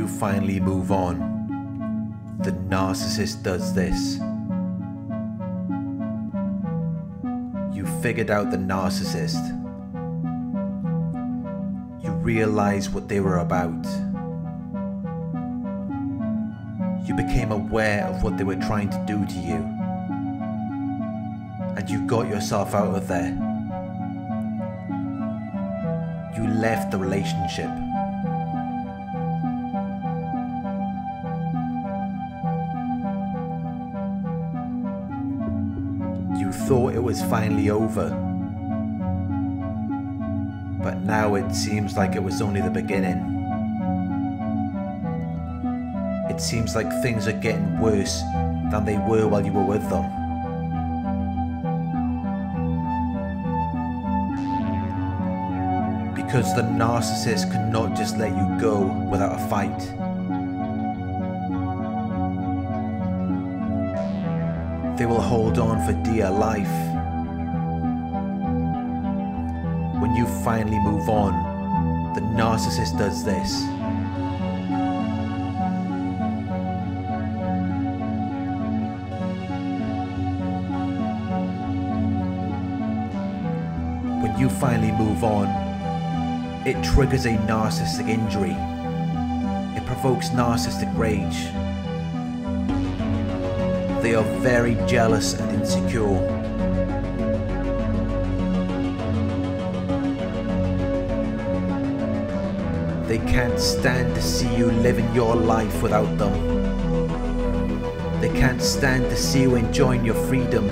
You finally move on, the narcissist does this. You figured out the narcissist. You realize what they were about. You became aware of what they were trying to do to you. And you got yourself out of there. You left the relationship. Thought it was finally over. But now it seems like it was only the beginning. It seems like things are getting worse than they were while you were with them. Because the narcissist cannot just let you go without a fight. They will hold on for dear life. When you finally move on, the narcissist does this. When you finally move on, it triggers a narcissistic injury. It provokes narcissistic rage. They are very jealous and insecure. They can't stand to see you living your life without them. They can't stand to see you enjoying your freedom.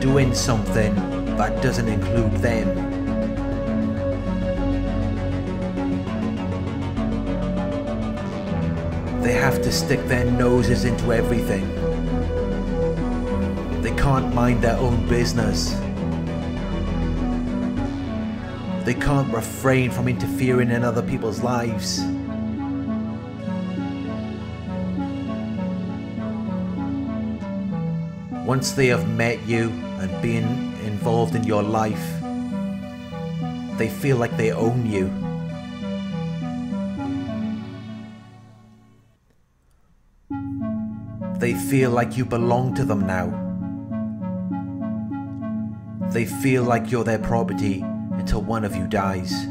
Doing something that doesn't include them. They have to stick their noses into everything. They can't mind their own business. They can't refrain from interfering in other people's lives. Once they have met you and been involved in your life, they feel like they own you. They feel like you belong to them now. They feel like you're their property until one of you dies.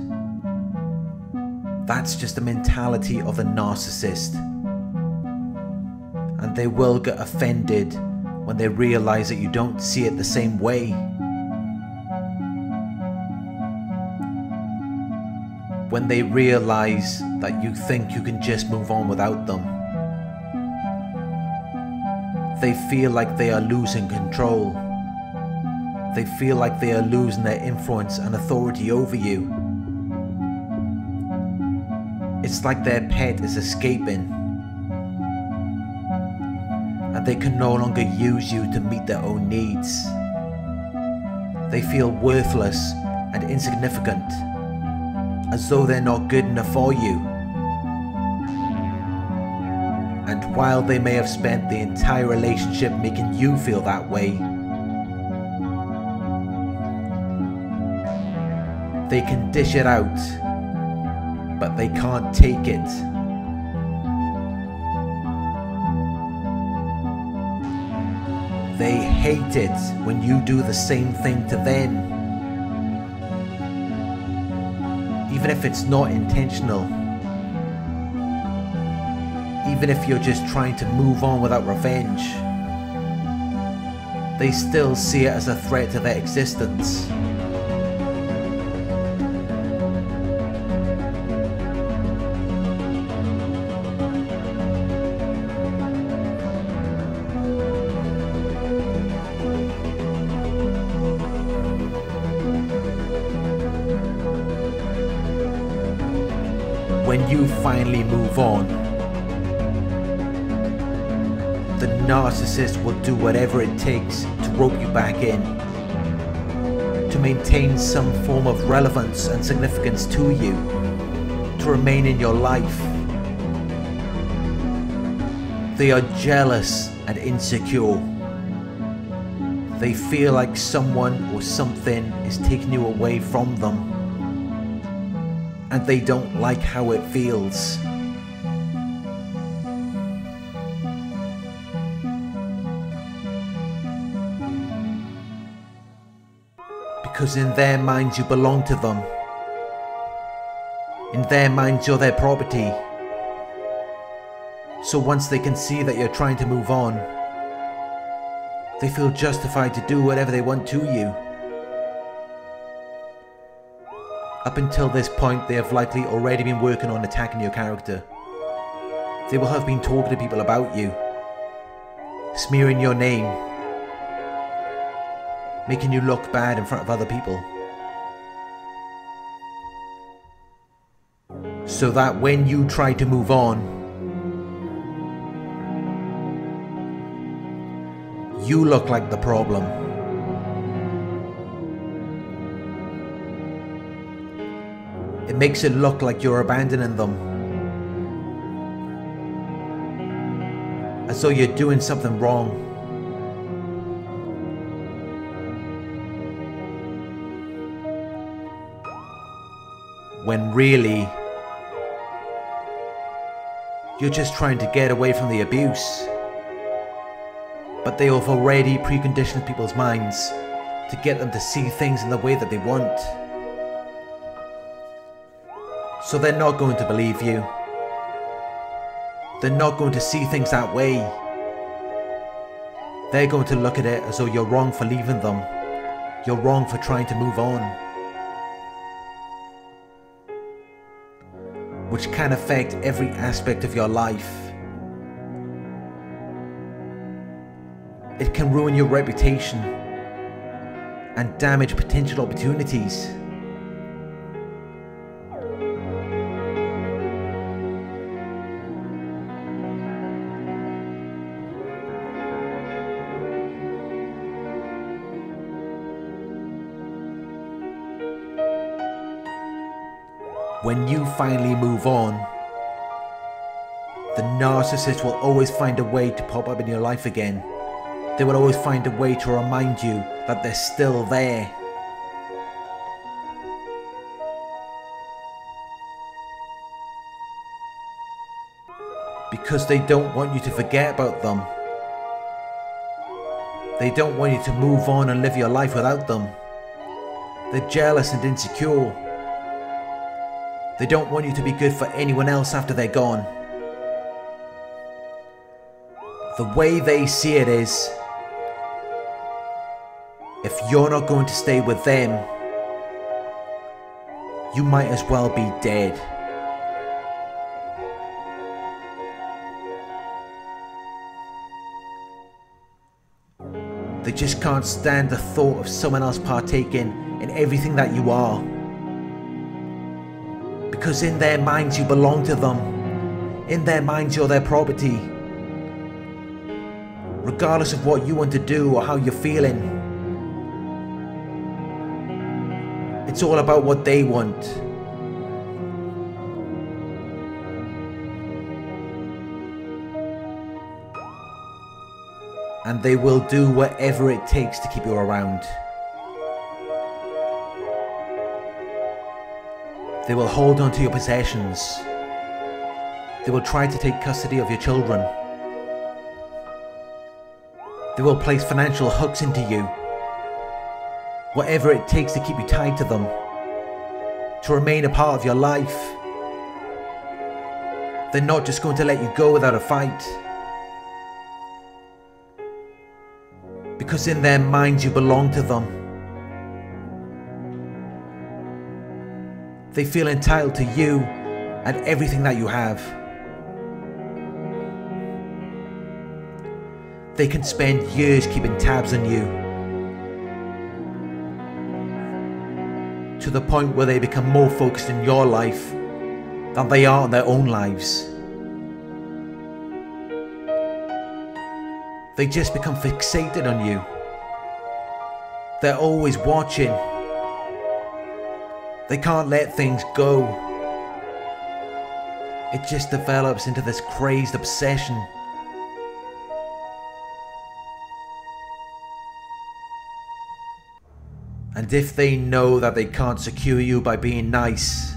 That's just the mentality of the narcissist. And they will get offended when they realize that you don't see it the same way. When they realize that you think you can just move on without them. They feel like they are losing control. They feel like they are losing their influence and authority over you. It's like their pet is escaping. And they can no longer use you to meet their own needs. They feel worthless and insignificant, as though they're not good enough for you. While they may have spent the entire relationship making you feel that way, they can dish it out, but they can't take it. They hate it when you do the same thing to them. Even if it's not intentional. Even if you're just trying to move on without revenge. They still see it as a threat to their existence. when you finally move on, narcissist will do whatever it takes to rope you back in, to maintain some form of relevance and significance to you, to remain in your life. They are jealous and insecure. They feel like someone or something is taking you away from them. and they don't like how it feels. Because in their minds you belong to them. In their minds you're their property. So once they can see that you're trying to move on, they feel justified to do whatever they want to you. Up until this point, they have likely already been working on attacking your character. They will have been talking to people about you, smearing your name, making you look bad in front of other people. So that when you try to move on, you look like the problem. It makes it look like you're abandoning them. As though you're doing something wrong. When really, you're just trying to get away from the abuse. But they have already preconditioned people's minds to get them to see things in the way that they want. So they're not going to believe you. They're not going to see things that way. They're going to look at it as though you're wrong for leaving them. You're wrong for trying to move on. Which can affect every aspect of your life. It can ruin your reputation and damage potential opportunities. When you finally move on, the narcissist will always find a way to pop up in your life again. They will always find a way to remind you that they're still there. Because they don't want you to forget about them. They don't want you to move on and live your life without them. They're jealous and insecure. They don't want you to be good for anyone else after they're gone. The way they see it is if you're not going to stay with them, you might as well be dead. They just can't stand the thought of someone else partaking in everything that you are because in their minds you belong to them. In their minds you're their property. Regardless of what you want to do or how you're feeling. It's all about what they want. And they will do whatever it takes to keep you around. They will hold on to your possessions. They will try to take custody of your children. They will place financial hooks into you. Whatever it takes to keep you tied to them. To remain a part of your life. They're not just going to let you go without a fight. Because in their minds you belong to them. They feel entitled to you and everything that you have. They can spend years keeping tabs on you. To the point where they become more focused in your life than they are on their own lives. They just become fixated on you. They're always watching they can't let things go. It just develops into this crazed obsession. And if they know that they can't secure you by being nice,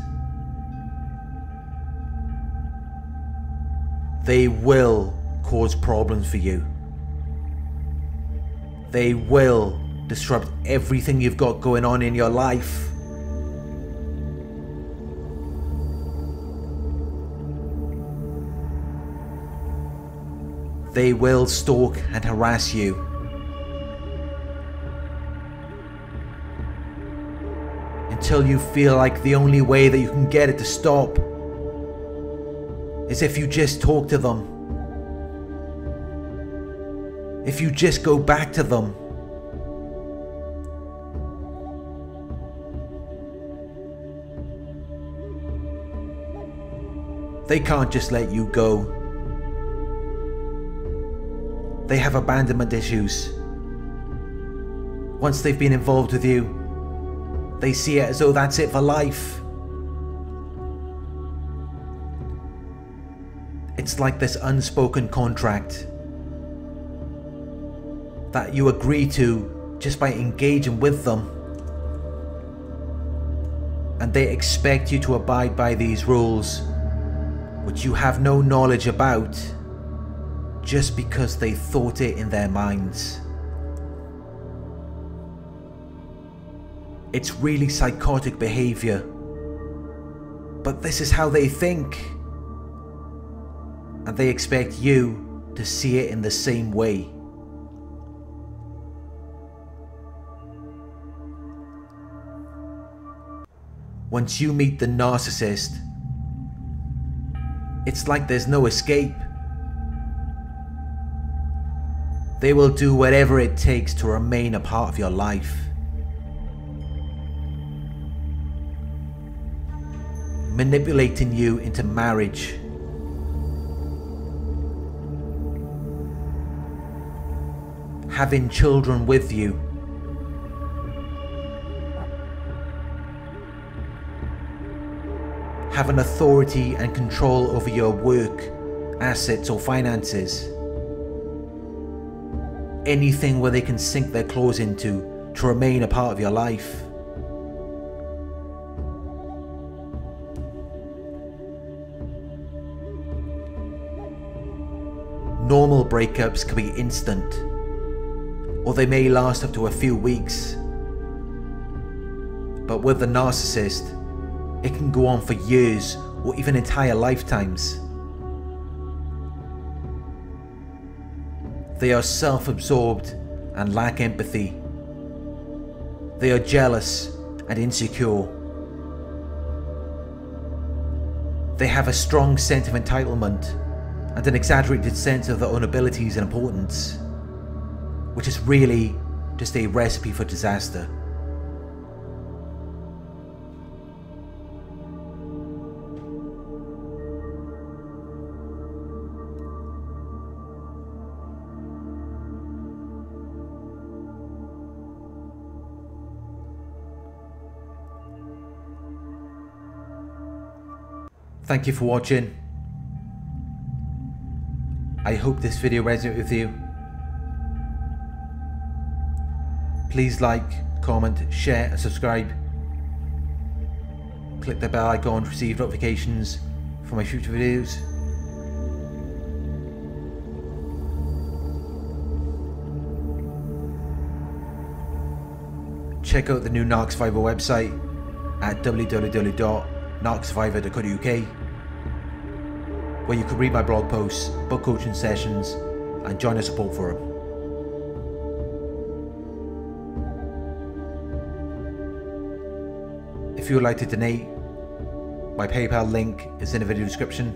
they will cause problems for you. They will disrupt everything you've got going on in your life. They will stalk and harass you. Until you feel like the only way that you can get it to stop is if you just talk to them. If you just go back to them. They can't just let you go. They have abandonment issues. Once they've been involved with you, they see it as though that's it for life. It's like this unspoken contract that you agree to just by engaging with them. And they expect you to abide by these rules, which you have no knowledge about just because they thought it in their minds. It's really psychotic behaviour. But this is how they think. And they expect you to see it in the same way. Once you meet the narcissist, it's like there's no escape. They will do whatever it takes to remain a part of your life. Manipulating you into marriage. Having children with you. Having authority and control over your work, assets or finances anything where they can sink their claws into to remain a part of your life. Normal breakups can be instant, or they may last up to a few weeks. But with the narcissist, it can go on for years or even entire lifetimes. They are self absorbed and lack empathy. They are jealous and insecure. They have a strong sense of entitlement and an exaggerated sense of their own abilities and importance, which is really just a recipe for disaster. Thank you for watching. I hope this video resonated with you. Please like, comment, share and subscribe. Click the bell icon to receive notifications for my future videos. Check out the new Narc Survivor website at www.narcsurvivor.co.uk where you can read my blog posts, book coaching sessions, and join a support forum. If you would like to donate, my PayPal link is in the video description.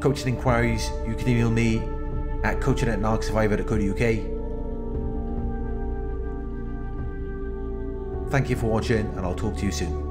Coaching inquiries, you can email me at coaching at narcsurvivor.co.uk. Thank you for watching and I'll talk to you soon.